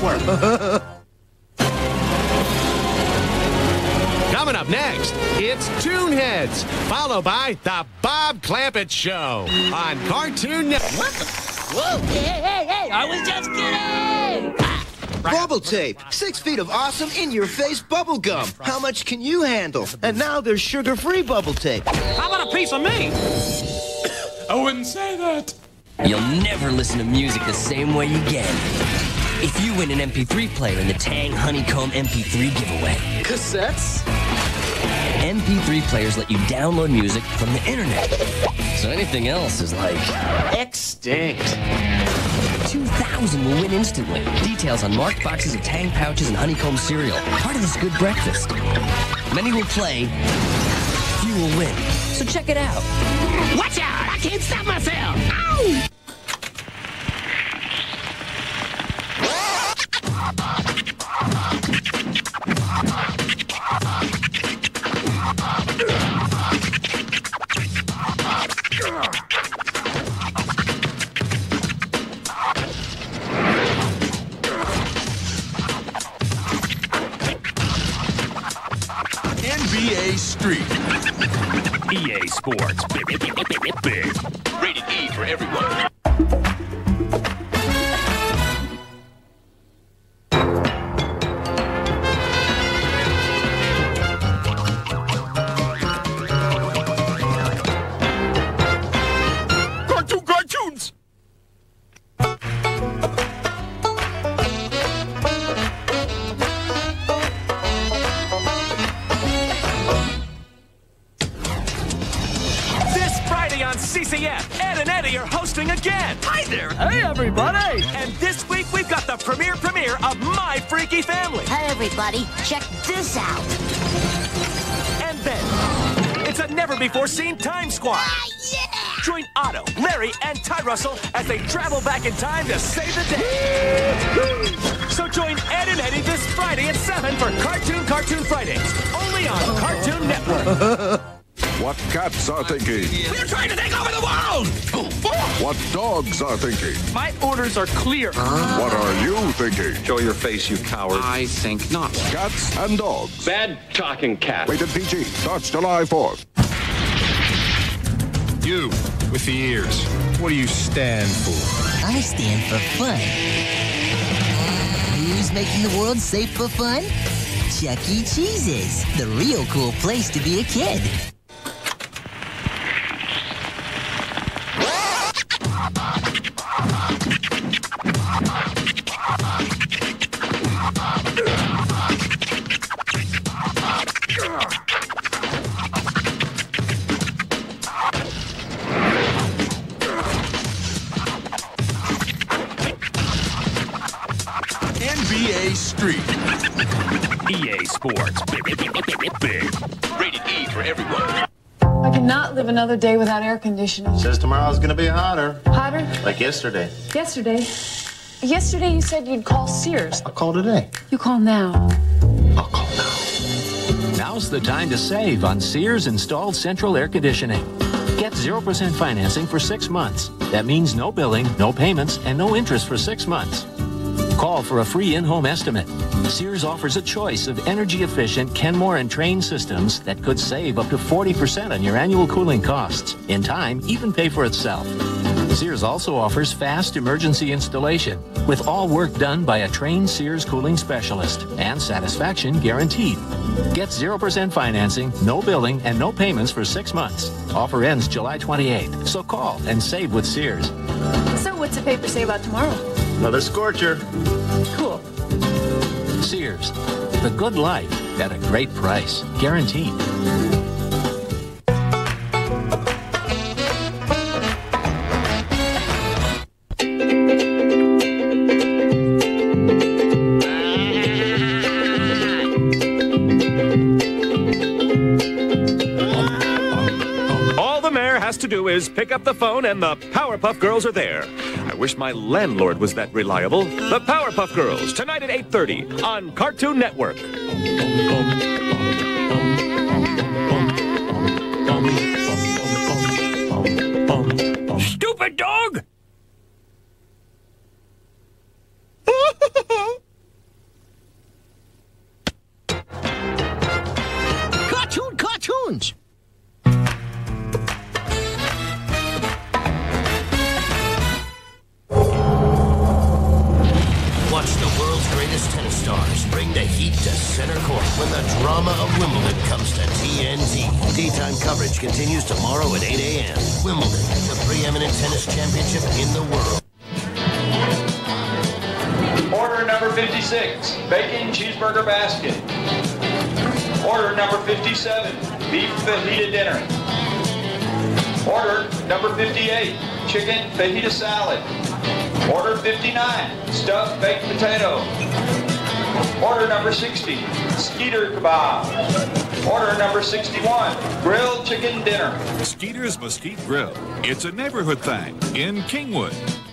Network. Coming up next, it's Toonheads, followed by The Bob Clampett Show on Cartoon Network. Whoa, hey, hey, hey, I was just kidding! Ah. Bubble tape. Six feet of awesome in-your-face bubble gum. How much can you handle? And now there's sugar-free bubble tape. How about a piece of me? I wouldn't say that. You'll never listen to music the same way again. If you win an MP3 player in the Tang Honeycomb MP3 giveaway. Cassettes? MP3 players let you download music from the internet. So anything else is like Extinct. 2,000 will win instantly. Details on marked boxes of Tang pouches and honeycomb cereal. Part of this good breakfast. Many will play, few will win. So check it out. Watch out! I can't stop myself! Ow! NBA Street. EA Sports. Time Squad. Ah, yeah! Join Otto, Larry, and Tuddrussel as they travel back in time to save the day. So join Ed and Eddy this Friday at 7 for Cartoon Cartoon Fridays, only on Cartoon Network. What cats are thinking. We're trying to take over the world! What dogs are thinking. My orders are clear. What are you thinking? Show your face, you coward. I think not. Cats and dogs. Bad talking cat. Rated PG. Starts July 4th. You, with the ears. What do you stand for? I stand for fun. Who's making the world safe for fun? Chuck E. Cheese's, the real cool place to be a kid. NBA Street. EA Sports. Big, big, big, big, big, big. Rated E for everyone. I cannot live another day without air conditioning. Says tomorrow's gonna be hotter, Hotter? like yesterday. Yesterday. Yesterday you said you'd call Sears. I'll call today. You call now. I'll call now. Now's the time to save on Sears installed central air conditioning. Get 0% financing for six months. That means no billing, no payments, and no interest for six months. Call for a free in-home estimate. Sears offers a choice of energy-efficient Kenmore and Trane systems that could save up to 40% on your annual cooling costs. In time, even pay for itself. Sears also offers fast emergency installation with all work done by a trained Sears cooling specialist and satisfaction guaranteed. Get 0% financing, no billing, and no payments for six months. Offer ends July 28th, so call and save with Sears. So what's the paper say about tomorrow? Another scorcher. Cool. Sears, the good life at a great price, guaranteed. All the mayor has to do is pick up the phone and the Powerpuff Girls are there. Wish my landlord was that reliable. The Powerpuff Girls, tonight at 8.30 on Cartoon Network. Stupid dog! Daytime coverage continues tomorrow at 8 a.m. Wimbledon, the preeminent tennis championship in the world. Order number 56, bacon cheeseburger basket. Order number 57, beef fajita dinner. Order number 58, chicken fajita salad. Order 59, stuffed baked potato. Order number 60, skeeter kebab. Order number 61, grilled chicken dinner. Skeeter's Mesquite Grill. It's a neighborhood thing in Kingwood.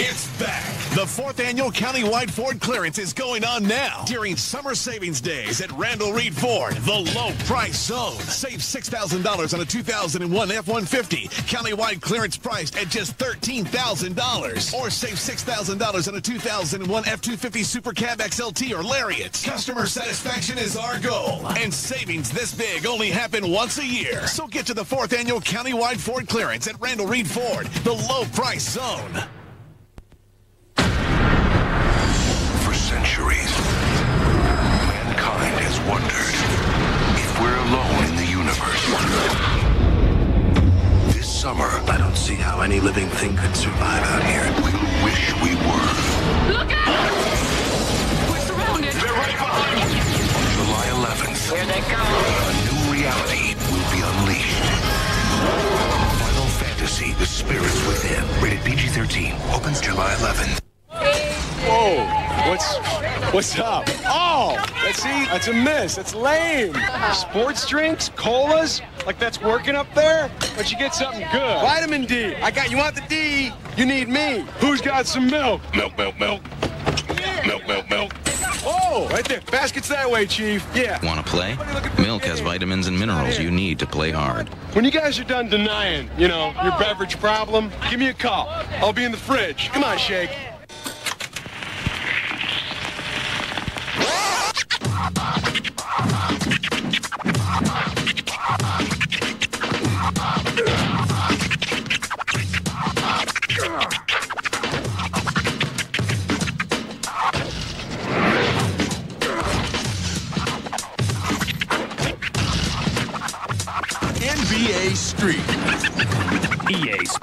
It's back. The fourth annual countywide Ford clearance is going on now during summer savings days at Randall Reed Ford, the low price zone. Save $6,000 on a 2001 F-150, countywide clearance priced at just $13,000. Or save $6,000 on a 2001 F-250 Super Cab XLT or Lariat. Customer satisfaction is our goal. And savings this big only happen once a year. So get to the fourth annual countywide Ford clearance at Randall Reed Ford, the low price zone. Wondered if we're alone in the universe. This summer, I don't see how any living thing could survive out here. We'll wish we were. Look out! We're surrounded. They're right behind us. On July 11th, Here they come. a new reality will be unleashed. Final Fantasy: The Spirits Within. Rated PG-13. Opens July 11th. Whoa, what's what's up? Oh, let's see, that's a miss. That's lame. Sports drinks, colas, like that's working up there. But you get something good. Vitamin D. I got. You want the D? You need me. Who's got some milk? Milk, milk, milk. Milk, milk, milk. Oh, right there. Baskets that way, Chief. Yeah. Want to play? Milk has vitamins and minerals you need to play hard. When you guys are done denying, you know, your beverage problem, give me a call. I'll be in the fridge. Come on, Shake.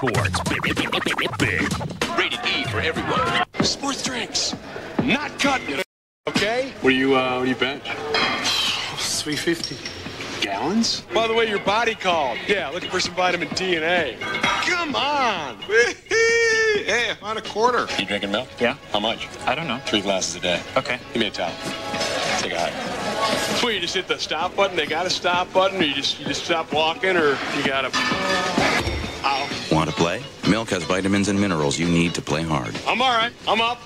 Sports. Big. Big. Rated E for everyone. Sports drinks. Not cutting it. Okay? What do you, uh, what do you bench? 350. Gallons? By the way, your body called. Yeah, looking for some vitamin D and A. Come on! Hey, I found a quarter. You drinking milk? Yeah. How much? I don't know. Three glasses a day. Okay. Give me a towel. Take a hike. Well, you just hit the stop button. They got a stop button, or you just you just stop walking, or you gotta. Ow. Want to play? Milk has vitamins and minerals you need to play hard. I'm all right. I'm up.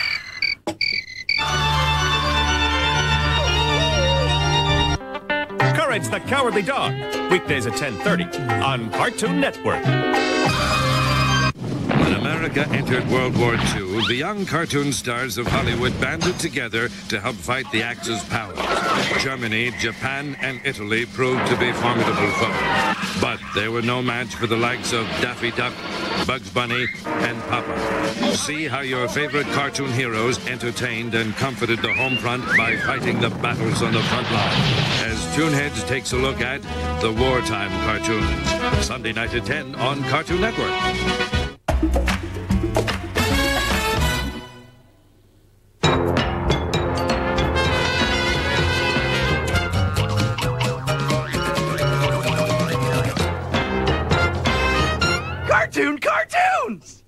Courage the Cowardly Dog. Weekdays at 10:30 on Cartoon Network. When America entered World War II, the young cartoon stars of Hollywood banded together to help fight the Axis powers. Germany, Japan, and Italy proved to be formidable foes. But they were no match for the likes of Daffy Duck, Bugs Bunny, and Popeye. See how your favorite cartoon heroes entertained and comforted the home front by fighting the battles on the front line. As Toonheads takes a look at the wartime cartoons. Sunday night at 10 on Cartoon Network. Cartoons!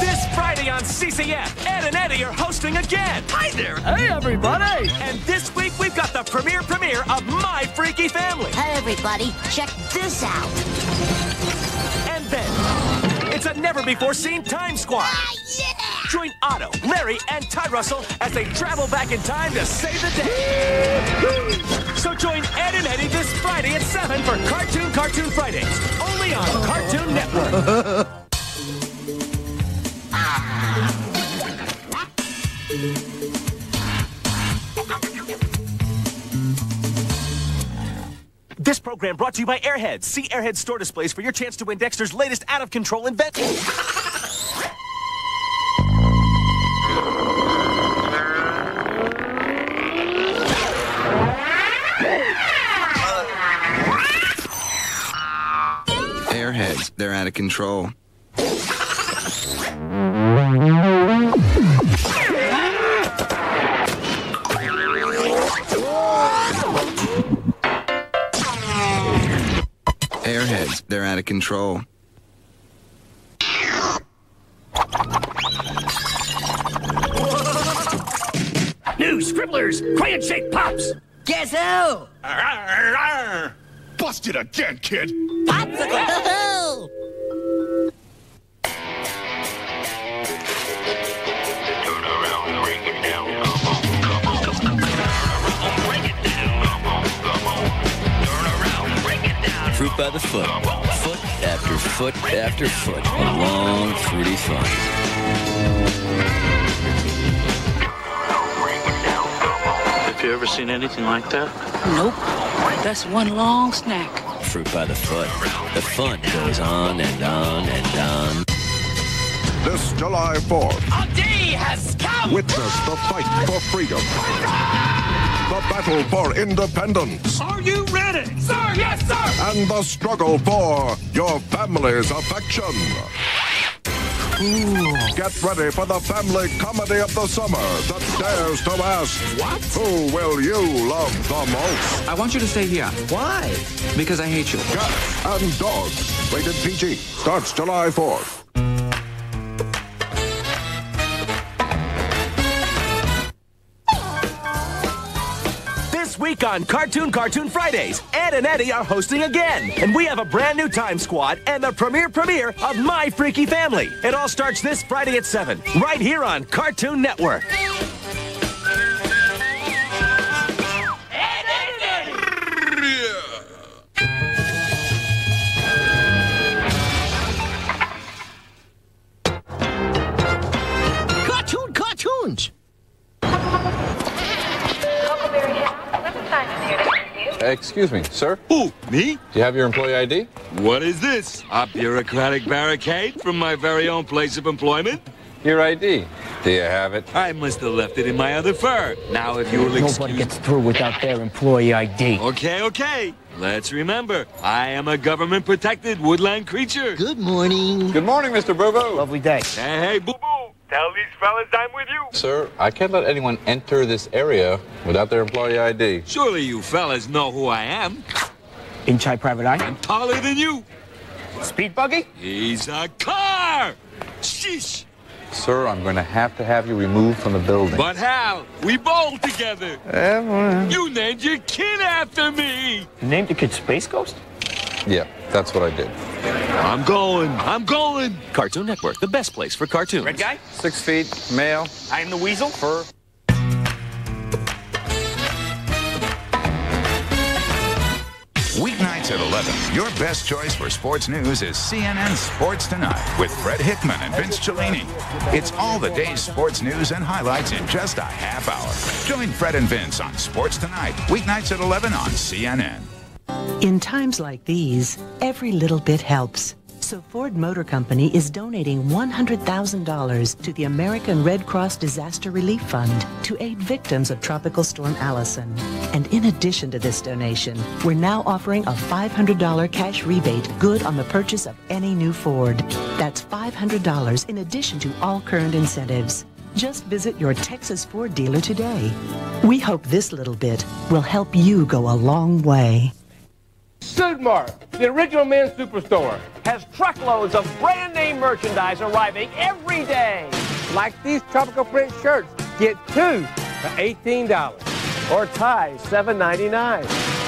This Friday on CCF, Ed and Eddy are hosting again. Hi there. Hey, everybody. And this week we've got the premiere premiere of My Freaky Family. Hey, everybody, check this out. And then it's a never before seen Time Squad. Yeah! Join Otto, Larry, and Tuddrussel as they travel back in time to save the day. So join Ed and Eddy this Friday at 7 for Cartoon Cartoon Fridays, only on Cartoon Network. This program brought to you by Airheads. See Airheads store displays for your chance to win Dexter's latest out-of-control invention. They're out of control. Airheads, they're out of control. New scribblers, crayon-shaped pops. Guess who? Busted again, kid. Popsicle! by the foot. Foot after foot after foot. A long, fruity fun. Have you ever seen anything like that? Nope. That's one long snack. Fruit by the foot. The fun goes on and on and on. This July 4th, A day has come. witness the fight for freedom. The battle for independence. Are you ready? Sir, yes, sir. And the struggle for your family's affection. Get ready for the family comedy of the summer that dares to ask, What? Who will you love the most? I want you to stay here. Why? Because I hate you. Cats and Dogs. Rated PG. Starts July 4th. Week on Cartoon Cartoon Fridays, Ed and Eddy are hosting again. And we have a brand new time squad and the premiere premiere of My Freaky Family. It all starts this Friday at 7, right here on Cartoon Network. Uh, excuse me, sir? Who, me? Do you have your employee ID? What is this? A bureaucratic barricade from my very own place of employment? Your ID. Do you have it? I must have left it in my other fur. Now, if you will excuse Nobody gets through without their employee ID. Okay, okay. Let's remember, I am a government-protected woodland creature. Good morning. Good morning, Mr. Boo-Boo. Lovely day. Hey, hey, boo-boo. Tell these fellas I'm with you. Sir, I can't let anyone enter this area without their employee ID. Surely you fellas know who I am. Inch High Private Eye. I'm taller than you. Speed buggy? He's a car. Sheesh. Sir, I'm going to have to have you removed from the building. But how? we bowl together. Eh, well, You named your kid after me. You named the kid Space Ghost? Yeah, that's what I did. I'm going. I'm going. Cartoon Network, the best place for cartoons. Red guy? Six feet, male, I am the weasel? fur. Weeknights at 11, your best choice for sports news is CNN Sports Tonight with Fred Hickman and Vince Cellini. It's all the day's sports news and highlights in just a half hour. Join Fred and Vince on Sports Tonight, weeknights at 11 on CNN. In times like these, every little bit helps. So Ford Motor Company is donating $100,000 to the American Red Cross Disaster Relief Fund to aid victims of Tropical Storm Allison. And in addition to this donation, we're now offering a $500 cash rebate good on the purchase of any new Ford. That's $500 in addition to all current incentives. Just visit your Texas Ford dealer today. We hope this little bit will help you go a long way. Suit Mart, the original men's superstore, has truckloads of brand name merchandise arriving every day. Like these tropical print shirts, get two for $18. Or ties, $7.99.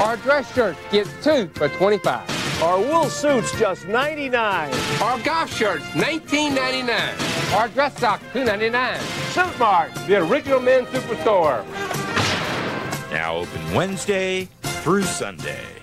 Or dress shirts, get two for 25 Our wool suits just 99. Our golf shirts 19.99. Our dress socks 2.99. Suit Mart, the original men's superstore. Now open Wednesday through Sunday.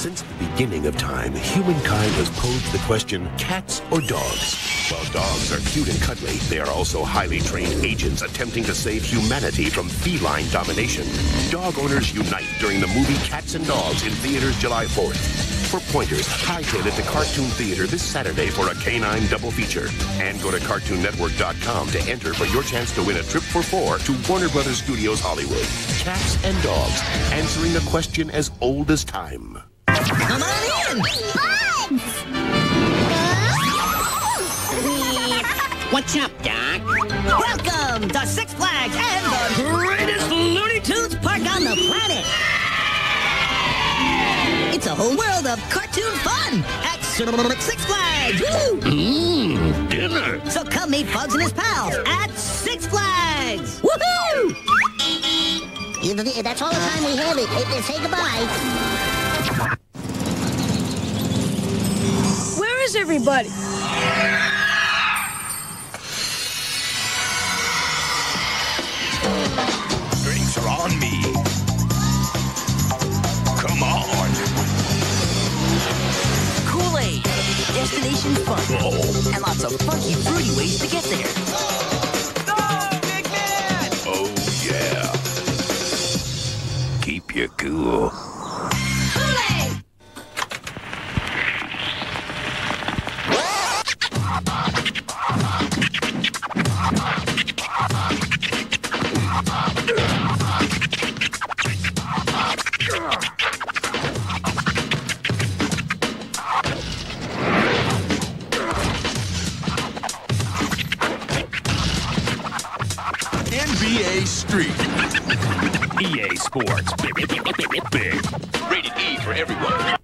Since the beginning of time, humankind has posed the question, cats or dogs? While dogs are cute and cuddly, they are also highly trained agents attempting to save humanity from feline domination. Dog owners unite during the movie Cats and Dogs in theaters July 4th. For pointers, hightail it to Cartoon Theater this Saturday for a canine double feature. And go to CartoonNetwork.com to enter for your chance to win a trip for four to Warner Brothers Studios Hollywood. Cats and dogs, answering a question as old as time. Come on in! Bugs! What's up, Doc? Welcome to Six Flags and the greatest Looney Tunes park on the planet! It's a whole world of cartoon fun at Six Flags! Woo! Mmm, dinner. So come meet Bugs and his pals at Six Flags! Woohoo! That's all the time we have. It. Say goodbye. Everybody? Drinks are on me. Come on. Kool-Aid, destination fun, and lots of funky, fruity ways to get there. Oh, yeah. Keep you cool. NBA Street. EA Sports. Big. Rated E for everyone.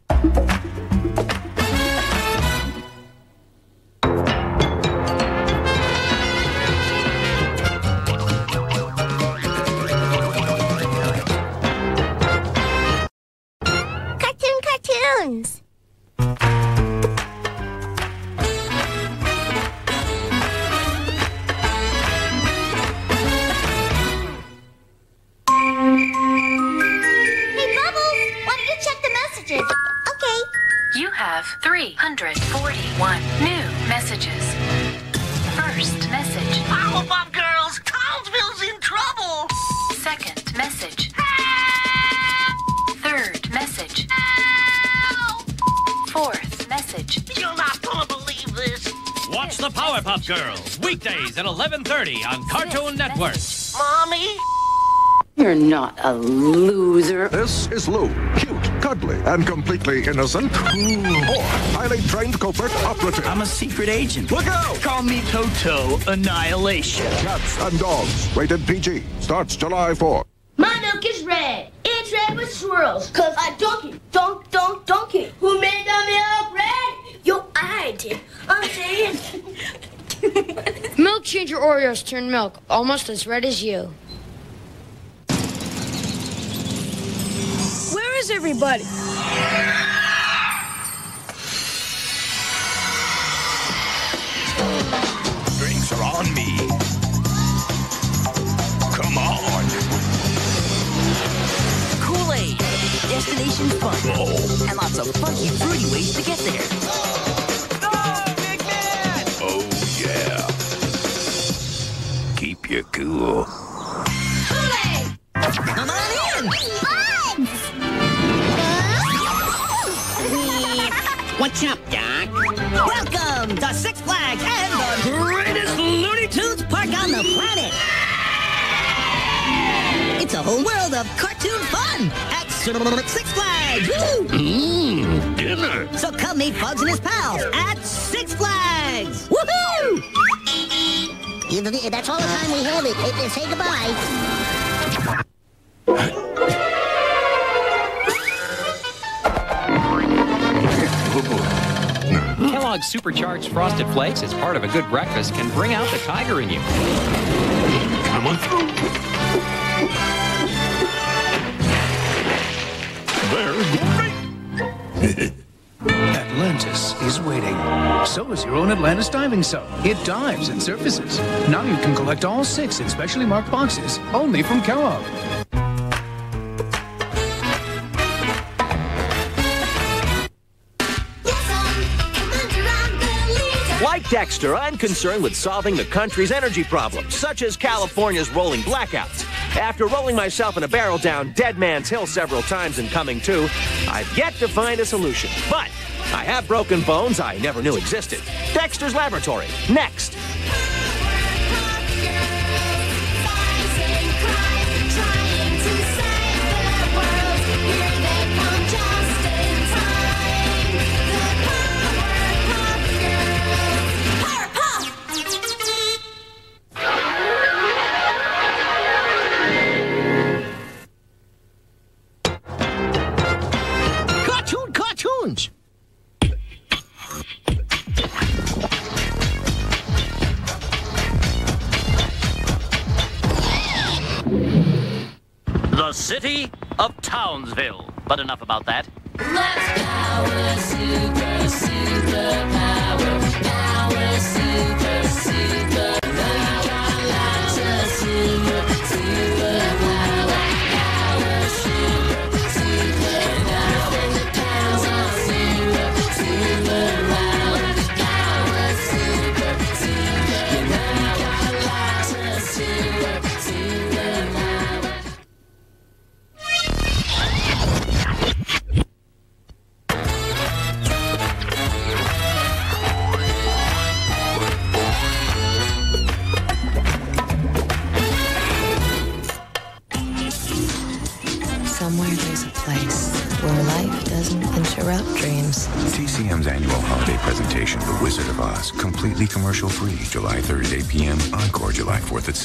On Cartoon Network. Mommy? You're not a loser. This is Lou, cute, cuddly, and completely innocent. Or highly trained covert operative. I'm a secret agent. Look out! Call me Toto Annihilation. Cats and Dogs, rated PG, starts July 4. My milk is red. It's red with swirls. Cause I donkey, donk, donk, donkey. Who made the milk red? Yo, I did. I'm saying. Milk changer Oreos turn milk almost as red as you. Where is everybody? Drinks are on me. Come on. Kool-Aid, destination fun, oh. and lots of funky, fruity ways to get there. Keep you cool. Come on in! What's up, Doc? Welcome to Six Flags and the greatest Looney Tunes park on the planet. It's a whole world of cartoon fun at Six Flags. Mmm, dinner. So come meet Bugs and his pals at Six Flags. Woohoo! That's all the time we have. It. It- Say goodbye. Kellogg's Supercharged Frosted Flakes, as part of a good breakfast, can bring out the tiger in you. Come on through. They're great. So is your own Atlantis diving sub. It dives and surfaces. Now you can collect all six in specially marked boxes, only from Kellogg. Like Dexter, I'm concerned with solving the country's energy problems, such as California's rolling blackouts. After rolling myself in a barrel down Dead Man's Hill several times and coming to, I've yet to find a solution. But I have broken bones I never knew existed. Dexter's Laboratory, next. Of Townsville. But enough about that.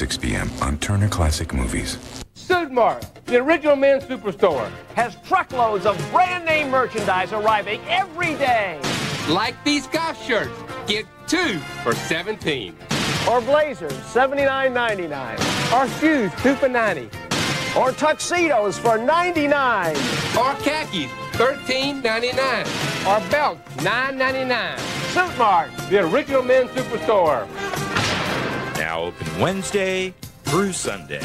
6 p.m. on Turner Classic Movies. Suitmart, the original men's superstore, has truckloads of brand name merchandise arriving every day. Like these golf shirts, get two for 17. Or blazers, $79.99. Or shoes, two for 90. Or tuxedos for 99. Or khakis, $13.99. Or belts, $9.99. Suitmart, the original men's superstore. Now open Wednesday through Sunday.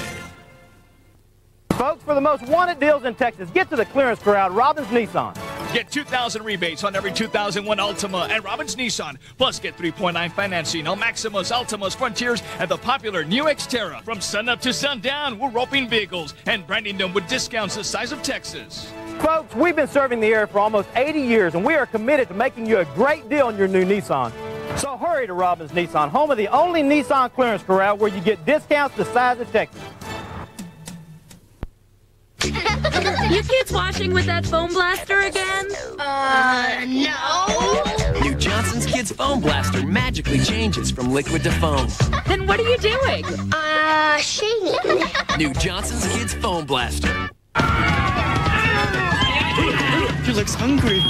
Folks, for the most wanted deals in Texas, get to the clearance crowd, Robbins Nissan. Get 2,000 rebates on every 2001 Altima and Robbins Nissan. Plus, get 3.9 financing on Maximas, Altimas, Frontiers, and the popular new Xterra. From sunup to sundown, we're roping vehicles and branding them with discounts the size of Texas. Folks, we've been serving the area for almost 80 years, and we are committed to making you a great deal on your new Nissan. So hurry to Robbins Nissan, home of the only Nissan clearance corral where you get discounts the size of Texas. you kids washing with that foam blaster again? Uh, no. New Johnson's Kids Foam Blaster magically changes from liquid to foam. Then what are you doing? Uh, shading. New Johnson's Kids Foam Blaster. She looks hungry.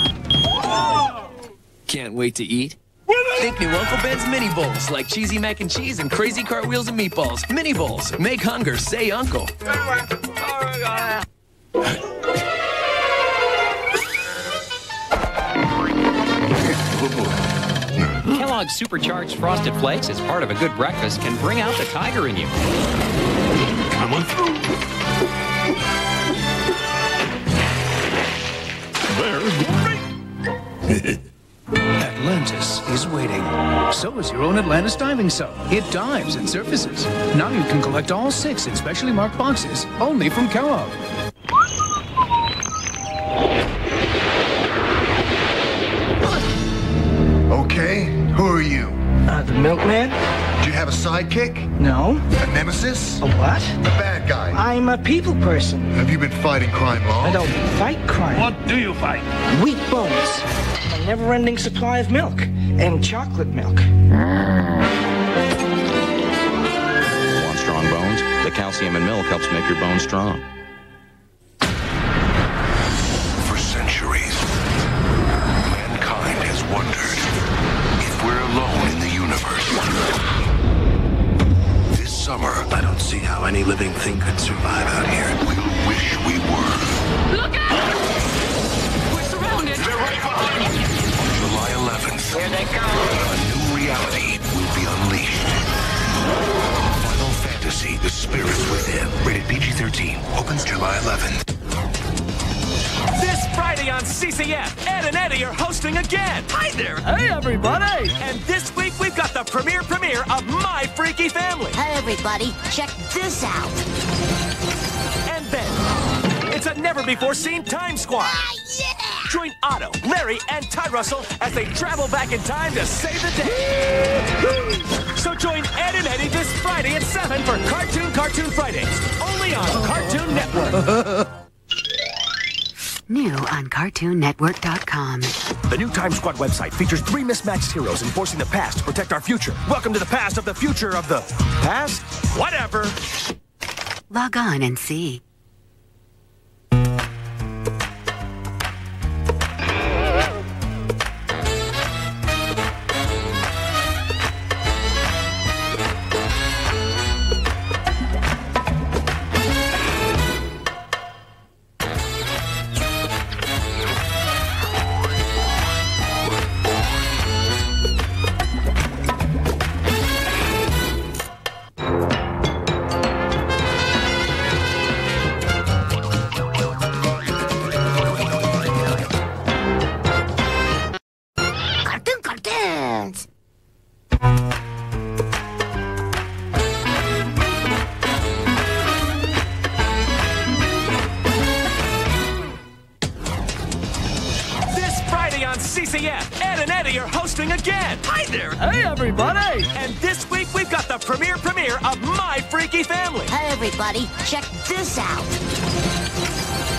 Can't wait to eat? Think new Uncle Ben's mini bowls, like cheesy mac and cheese and crazy cartwheels and meatballs. Mini bowls. Make hunger say uncle. Kellogg's Supercharged Frosted Flakes, as part of a good breakfast, can bring out the tiger in you. Come on through. Atlantis is waiting. So is your own Atlantis diving sub. It dives and surfaces. Now you can collect all six in specially marked boxes, only from Kellogg. Okay, who are you? Uh, the milkman? Do you have a sidekick? No. A nemesis? A what? A bad guy? I'm a people person. Have you been fighting crime long? I don't fight crime. What do you fight? Wheat bones. A never-ending supply of milk. And chocolate milk. Want strong bones? The calcium in milk helps make your bones strong. For centuries, mankind has wondered if we're alone in the universe. This summer, I don't see how any living thing could survive out here. We'll wish we were. Look out! We're surrounded. They're right behind us. July 11th, Here they come. A new reality will be unleashed. Final Fantasy, The Spirits Within. Rated PG-13. Opens July 11th. This Friday on CCF, Ed and Eddy are hosting again. Hi there. Hey, everybody. And this week we've got the premiere premiere of My Freaky Family. Hey, everybody, check this out. And then it's a never before seen Time Squad. Ah, Join Otto, Larry, and Tuddrussel as they travel back in time to save the day. So join Ed and Eddy this Friday at 7 for Cartoon Cartoon Fridays, only on Cartoon Network. New on CartoonNetwork.com. The new Time Squad website features three mismatched heroes enforcing the past to protect our future. Welcome to the past of the future of the past? Whatever. Log on and see. Hosting again. Hi there. Hey, everybody. And this week we've got the premiere premiere of My Freaky Family. Hey, everybody, check this out.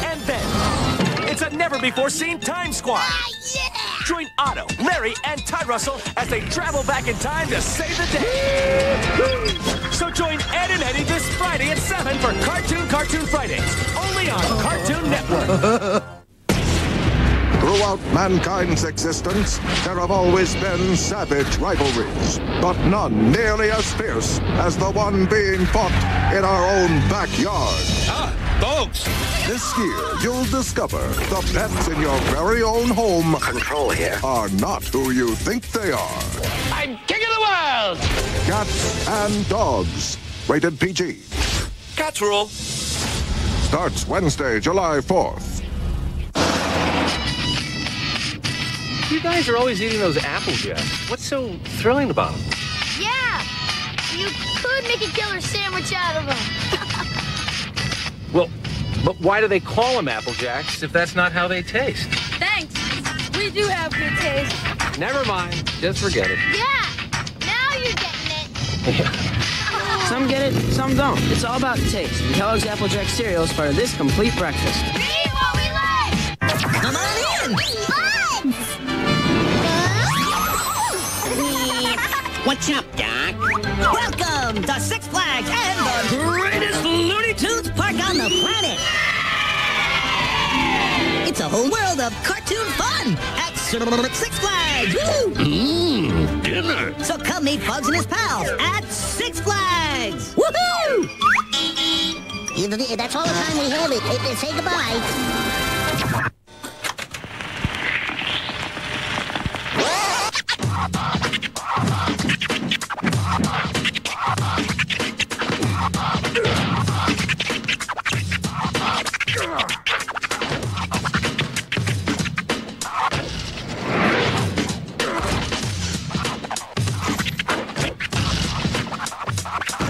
And then it's a never before seen Time Squad. Ah, yeah! Join Otto, Larry, and Tuddrussel as they travel back in time to save the day. So join Ed and Eddy this Friday at 7 for Cartoon Cartoon Fridays, only on Cartoon Network. Throughout mankind's existence, there have always been savage rivalries, but none nearly as fierce as the one being fought in our own backyard. Ah, dogs! This year, you'll discover the pets in your very own home Control here. are not who you think they are. I'm king of the world! Cats and dogs. Rated PG. Cats rule. Starts Wednesday, July 4th. You guys are always eating those apple jets. What's so thrilling about them? Yeah, you could make a killer sandwich out of them. Well, but why do they call them apple jacks if that's not how they taste? Thanks. We do have good taste. Never mind. Just forget it. Yeah, now you're getting it. Some get it, some don't. It's all about taste. And Kellogg's Applejack cereal is part of this complete breakfast. What's up, Doc? Welcome to Six Flags and the greatest Looney Tunes park on the planet. It's a whole world of cartoon fun at Six Flags. Woo! Mmm, dinner. So come meet Bugs and his pals at Six Flags. Woohoo! That's all the time we have. It. Say goodbye.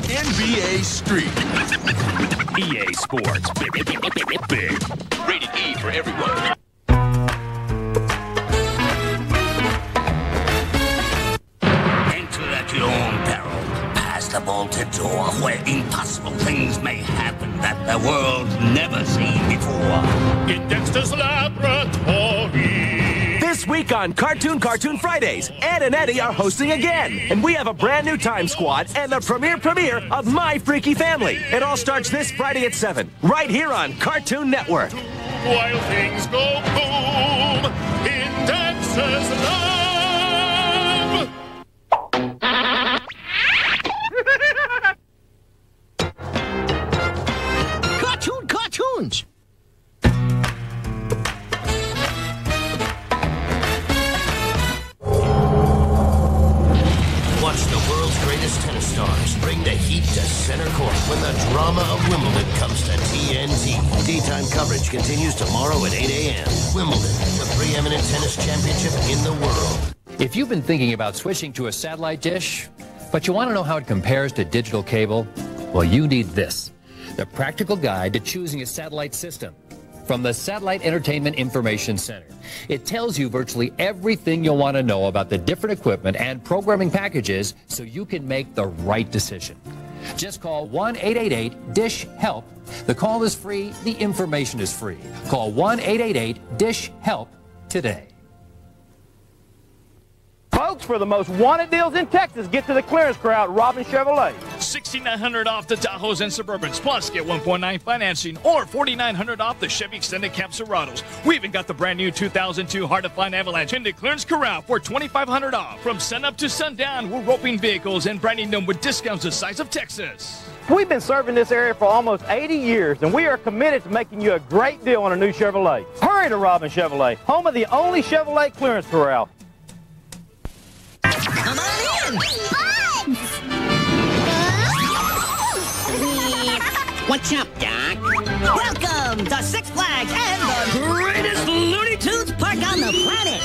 NBA Street. EA Sports. Big. Rated E for everyone. Where impossible things may happen that the world's never seen before. In Dexter's Laboratory. This week on Cartoon Cartoon Fridays, Ed and Eddy are hosting again. And we have a brand new time squad and the premiere premiere of My Freaky Family. It all starts this Friday at 7, right here on Cartoon Network. While things go boom in Dexter's Lab. Daytime coverage continues tomorrow at 8 a.m. Wimbledon, the preeminent tennis championship in the world. If you've been thinking about switching to a satellite dish, but you want to know how it compares to digital cable, well, you need this the practical guide to choosing a satellite system from the Satellite Entertainment Information Center. It tells you virtually everything you'll want to know about the different equipment and programming packages so you can make the right decision. Just call 1 888 DISH HELP. The call is free, the information is free. Call 1 888 DISH HELP today. Folks, for the most wanted deals in Texas, get to the clearance crowd, Robin Chevrolet. 6900 off the Tahoes and Suburbans, plus get 1.9 financing or 4900 off the Chevy Extended Cab Silverados. We even got the brand new 2002 Hard to Find Avalanche in the clearance corral for 2500 off. From sunup to sundown, we're roping vehicles and branding them with discounts the size of Texas. We've been serving this area for almost 80 years, and we are committed to making you a great deal on a new Chevrolet. Hurry to Robin Chevrolet, home of the only Chevrolet clearance corral. What's up, Doc? Welcome to Six Flags and the greatest Looney Tunes park on the planet!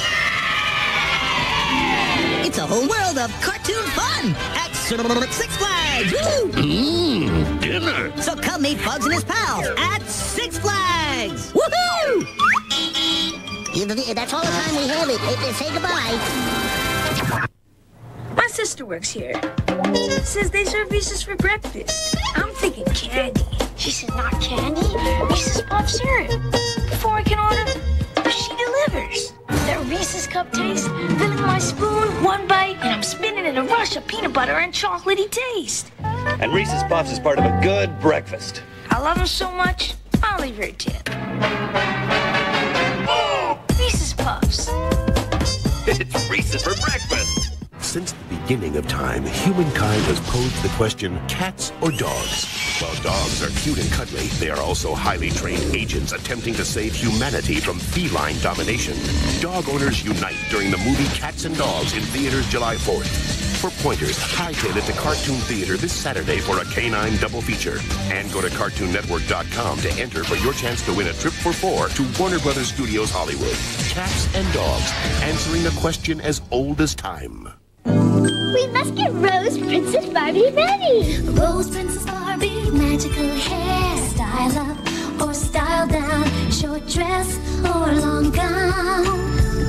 It's a whole world of cartoon fun at Six Flags! Mmm, dinner. So come meet Bugs and his pals at Six Flags! Woohoo! That's all the time we have it. Say goodbye. My sister works here. Says they serve Reese's for breakfast. I'm thinking candy. She says not candy, Reese's Puff syrup. Before I can order, she delivers. That Reese's cup taste, filling my spoon, one bite, and I'm spinning in a rush of peanut butter and chocolatey taste. And Reese's Puffs is part of a good breakfast. I love them so much, I'll leave her a tip. Reese's Puffs. It's Reese's for breakfast. Since the beginning of time, humankind has posed the question, cats or dogs? While dogs are cute and cuddly, they are also highly trained agents attempting to save humanity from feline domination. Dog owners unite during the movie Cats and Dogs in theaters July 4th. For pointers, hightail it to Cartoon Theater this Saturday for a canine double feature. And go to CartoonNetwork.com to enter for your chance to win a trip for four to Warner Brothers Studios Hollywood. Cats and Dogs, answering a question as old as time. We must get Rose Princess Barbie ready. Rose Princess Barbie, magical hair, style up or style down, short dress or long gown.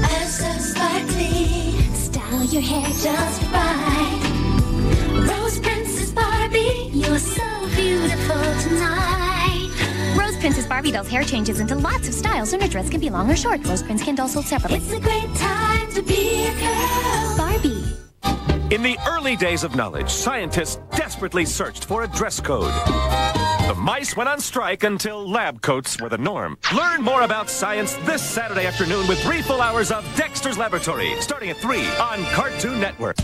As so sparkly, style your hair just right. Rose Princess Barbie, you're so beautiful tonight. Rose Princess Barbie doll's hair changes into lots of styles, so her dress Ken be long or short. Rose Prince can doll sold separately. It's a great time to be a girl. Barbie. In the early days of knowledge, scientists desperately searched for a dress code. The mice went on strike until lab coats were the norm. Learn more about science this Saturday afternoon with three full hours of Dexter's Laboratory, starting at 3 on Cartoon Network.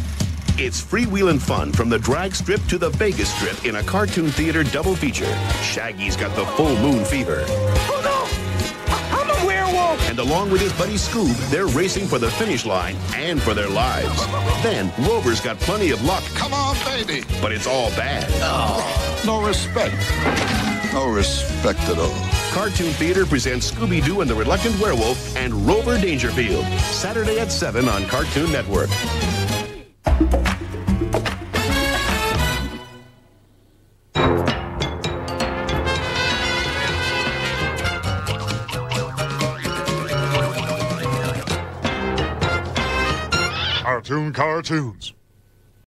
It's freewheeling fun from the drag strip to the Vegas strip in a cartoon theater double feature. Shaggy's got the full moon fever. Oh no! I'm a werewolf! And along with his buddy Scoob, they're racing for the finish line and for their lives. Then Rover's got plenty of luck. Come on, baby. But it's all bad. Oh. No respect. No respect at all. Cartoon Theater presents Scooby Doo and the Reluctant Werewolf and Rover Dangerfield. Saturday at 7 on Cartoon Network. Cartoon cartoons.